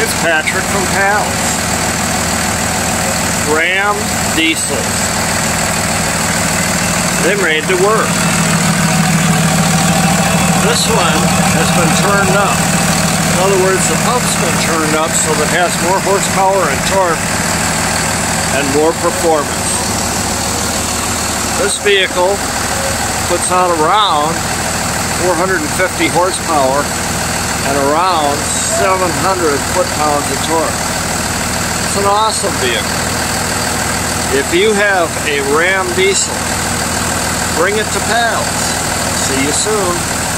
It's Patrick from Pals. Ram diesels. They're made to work. This one has been turned up. In other words, the pump's been turned up so that it has more horsepower and torque and more performance. This vehicle puts out around 450 horsepower and around 700 foot-pounds of torque. It's an awesome vehicle. If you have a Ram diesel, bring it to Pals. See you soon.